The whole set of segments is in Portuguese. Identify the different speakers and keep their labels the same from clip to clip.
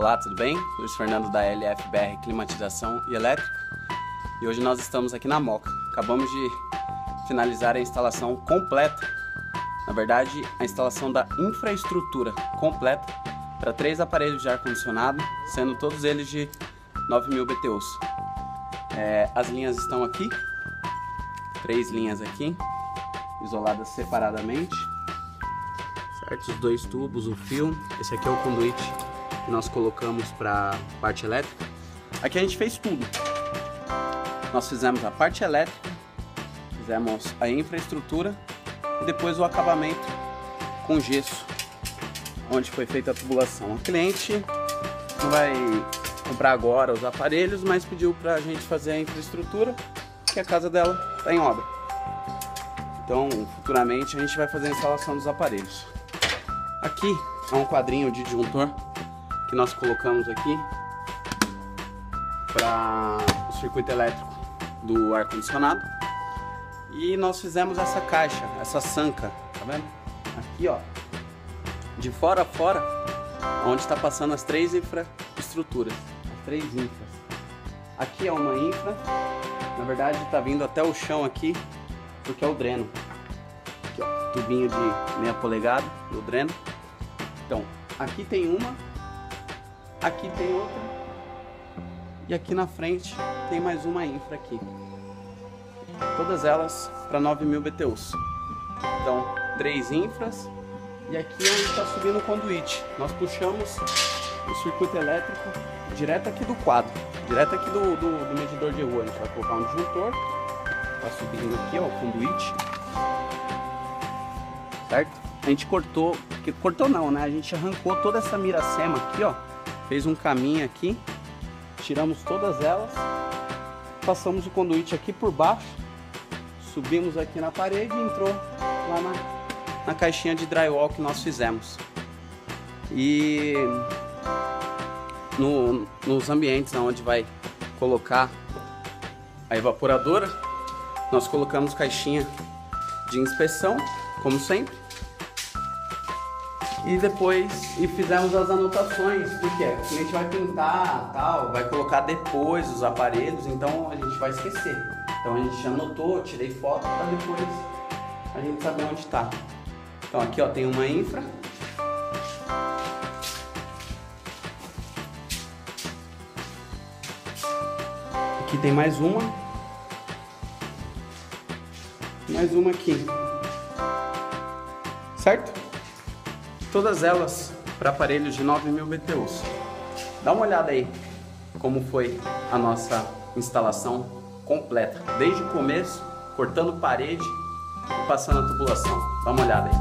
Speaker 1: Olá, tudo bem? Luiz Fernando da LFBR Climatização e Elétrica e hoje nós estamos aqui na Moca. Acabamos de finalizar a instalação completa, na verdade, a instalação da infraestrutura completa para três aparelhos de ar-condicionado, sendo todos eles de 9.000 BTUs. É, as linhas estão aqui, três linhas aqui, isoladas separadamente, certo? Os dois tubos, o fio, esse aqui é o conduíte nós colocamos para parte elétrica. Aqui a gente fez tudo. Nós fizemos a parte elétrica, fizemos a infraestrutura e depois o acabamento com gesso, onde foi feita a tubulação. A cliente não vai comprar agora os aparelhos, mas pediu para a gente fazer a infraestrutura, que a casa dela está em obra. Então, futuramente a gente vai fazer a instalação dos aparelhos. Aqui é um quadrinho de disjuntor que nós colocamos aqui para o circuito elétrico do ar condicionado e nós fizemos essa caixa, essa sanca, tá vendo? Aqui ó, de fora a fora, onde está passando as três infraestruturas, as três infras. Aqui é uma infra, na verdade está vindo até o chão aqui, porque é o dreno. Aqui ó, tubinho de meia polegada do dreno. Então, aqui tem uma, aqui tem outra e aqui na frente tem mais uma infra aqui. Todas elas para 9.000 BTUs. Então, três infras e aqui onde está subindo o conduíte. Nós puxamos o circuito elétrico direto aqui do quadro, direto aqui do, do, do medidor de rua. A gente vai colocar um disjuntor, está subindo aqui ó, o conduíte, certo? a gente cortou, cortou não, né? A gente arrancou toda essa miracema aqui, ó. Fez um caminho aqui, tiramos todas elas, passamos o conduíte aqui por baixo, subimos aqui na parede e entrou lá na, na caixinha de drywall que nós fizemos. E no, nos ambientes onde vai colocar a evaporadora, nós colocamos caixinha de inspeção, como sempre e depois e fizemos as anotações, porque a gente vai pintar, tal, vai colocar depois os aparelhos, então a gente vai esquecer. Então a gente anotou, tirei foto para depois a gente saber onde está. Então aqui ó tem uma infra. Aqui tem mais uma. Mais uma aqui. Certo? Todas elas para aparelhos de 9.000 BTUs. Dá uma olhada aí como foi a nossa instalação completa, desde o começo, cortando parede e passando a tubulação. Dá uma olhada aí.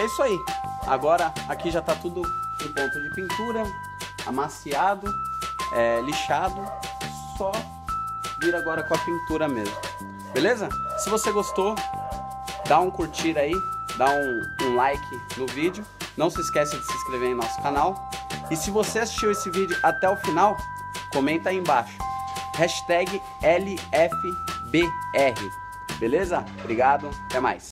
Speaker 1: É isso aí. Agora aqui já tá tudo em ponto de pintura, amaciado, é, lixado. Só vir agora com a pintura mesmo. Beleza? Se você gostou, dá um curtir aí, dá um, um like no vídeo. Não se esqueça de se inscrever em nosso canal. E se você assistiu esse vídeo até o final, comenta aí embaixo. Hashtag LFBR. Beleza? Obrigado, até mais.